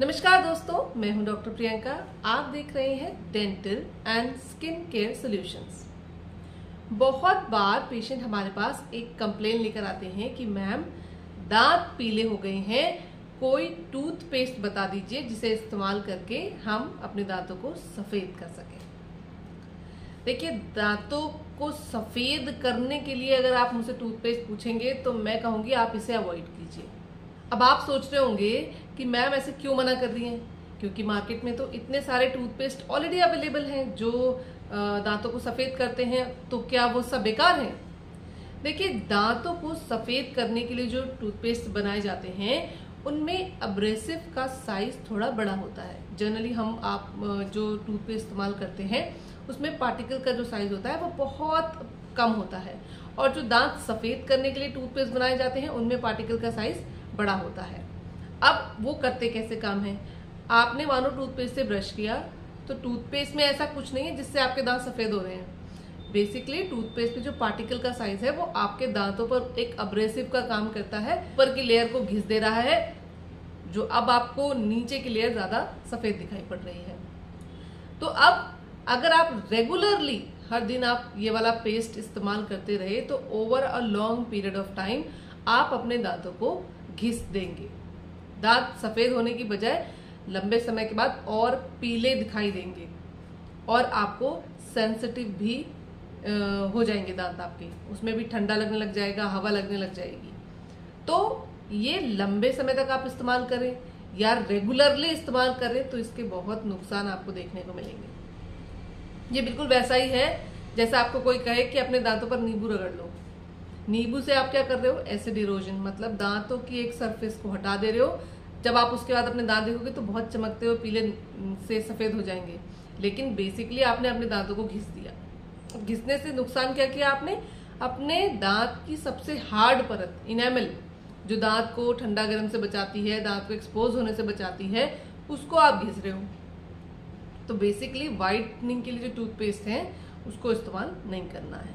नमस्कार दोस्तों, मैं हूँ डॉक्टर प्रियंका। आप देख रहे हैं dental and skin care solutions. बहुत बार पेशेंट हमारे पास एक कंप्लेन लेकर आते हैं कि, मैम, दांत पीले हो गए हैं, कोई टूथपेस्ट बता दीजिए जिसे इस्तेमाल करके हम अपने दांतों को सफ़ेद कर सकें। देखिए, दांतों को सफ़ेद करने के लिए अगर आप मुझसे टूथपेस्ट पूछेंगे तो मैं कहूँगी आप इसे अवॉइड कीजिए। अब आप सोच रहे होंगे कि मैम ऐसे क्यों मना कर रही हैं? क्योंकि मार्केट में तो इतने सारे टूथपेस्ट ऑलरेडी अवेलेबल हैं जो दांतों को सफ़ेद करते हैं तो क्या वो सब बेकार हैं? देखिए, दांतों को सफ़ेद करने के लिए जो टूथपेस्ट बनाए जाते हैं, उनमें अब्रेसिव का साइज़ थोड़ा बड़ा होता है। जनरली हम आप जो टूथपेस्ट इस्तेमाल करते हैं, उसमें पार्टिकल का जो साइज़ होता है, वो बहुत कम होता है। और जो दांत सफ़ेद करने के लिए टूथपेस्ट बनाए जाते हैं, उनमें पार्टिकल का साइज़ बड़ा होता है। अब वो करते कैसे काम है? आपने मानो टूथपेस्ट से ब्रश किया तो टूथपेस्ट में ऐसा कुछ नहीं है जिससे आपके दांत सफ़ेद हो रहे हैं। बेसिकली टूथपेस्ट में जो पार्टिकल का साइज़ है, वो आपके दांतों पर एक अब्रेसिव का काम करता है। ऊपर की लेयर को घिस दे रहा है, जो अब आपको नीचे की लेयर ज़्यादा सफ़ेद दिखाई पड़ रही है। तो अब अगर आप रेगुलरली हर दिन आप ये वाला पेस्ट इस्तेमाल करते रहे तो over a long period of time आप अपने दांतों को घिस देंगे। दांत सफ़ेद होने की बजाय लंबे समय के बाद और पीले दिखाई देंगे और आपको सेंसिटिव भी हो जाएँगे दांत आपके। उसमें भी ठंडा लगने लग जाएगा, हवा लगने लग जाएगी। तो ये लंबे समय तक आप इस्तेमाल करें या रेगुलरली इस्तेमाल करें तो इसके बहुत नुकसान आपको देखने को मिलेंगे। ये बिल्कुल वैसा ही है, जैसा आपको कोई कहे कि अपने दांतों पर नींबू रगड़ लो। नींबू से आप क्या कर रहे हो? एसिड इरोजन मतलब दांतों की एक सरफेस को हटा दे रहे हो। जब आप उसके बाद अपने दांत देखोगे तो बहुत चमकते हुए पीले से सफ़ेद हो जाएँगे। लेकिन बेसिकली आपने अपने दांतों को घिस दिया। घिसने से नुकसान क्या किया आपने? अपने दांत की सबसे हार्ड परत इनेमल जो दांत को ठंडा गर्म से बचाती है, दांत को एक्सपोज होने से बचाती है, उसको आप घिस रहे हो। तो बेसिकली व्हाइटनिंग के लिए जो टूथपेस्ट है, उसको इस्तेमाल नहीं करना है।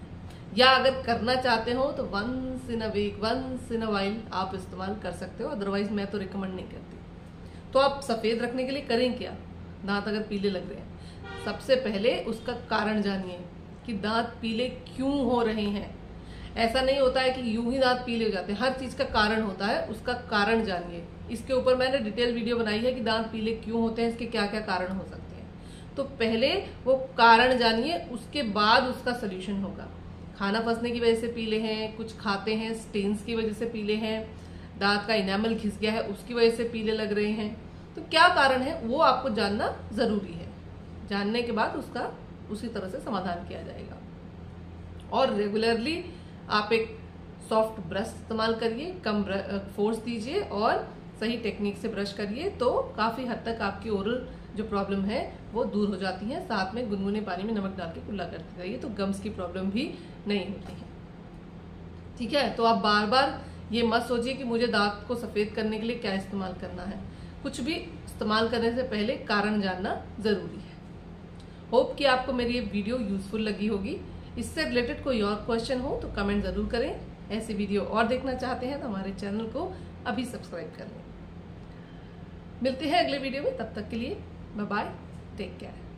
या अगर करना चाहते हो तो once in a week once in a while आप इस्तेमाल कर सकते हो अदरवाइज़ मैं तो रिकमेंड नहीं करती। तो आप सफ़ेद रखने के लिए करें क्या? दांत अगर पीले लग रहे हैं, सबसे पहले उसका कारण जानिए कि दांत पीले क्यों हो रहे हैं। ऐसा नहीं होता है कि यूँ ही दांत पीले हो जाते हैं, हर चीज़ का कारण होता है, उसका कारण जानिए। इसके ऊपर मैंने डिटेल वीडियो बनाई है कि दांत पीले क्यों होते हैं, इसके क्या क्या कारण हो सकते हैं। तो पहले वो कारण जानिए, उसके बाद उसका सोल्यूशन होगा। खाना फंसने की वजह से पीले हैं, कुछ खाते हैं स्टेन्स की वजह से पीले हैं, दांत का इनामल घिस गया है, उसकी वजह से पीले लग रहे हैं। तो क्या कारण है? वो आपको जानना ज़रूरी है। जानने के बाद उसका, उसी तरह से समाधान किया जाएगा। और रेगुलरली आप एक सॉफ्ट ब्रश इस्तेमाल करिए, कम फोर्स दीजिए और सही टेक्निक से ब्रश करिए तो काफ़ी हद तक आपकी ओरल जो प्रॉब्लम है, वो दूर हो जाती है। साथ में गुनगुने पानी में नमक डाल के कुल्ला करते रहिए तो गम्स की प्रॉब्लम भी नहीं होती है। ठीक है? तो आप बार बार ये मत सोचिए कि मुझे दांत को सफ़ेद करने के लिए क्या इस्तेमाल करना है। कुछ भी इस्तेमाल करने से पहले कारण जानना ज़रूरी है। होप कि आपको मेरी ये वीडियो यूजफुल लगी होगी। इससे रिलेटेड कोई और क्वेश्चन हो तो कमेंट ज़रूर करें। ऐसी वीडियो और देखना चाहते हैं तो हमारे चैनल को अभी सब्सक्राइब कर लें। मिलते हैं अगले वीडियो में, तब तक के लिए बाय बाय टेक केयर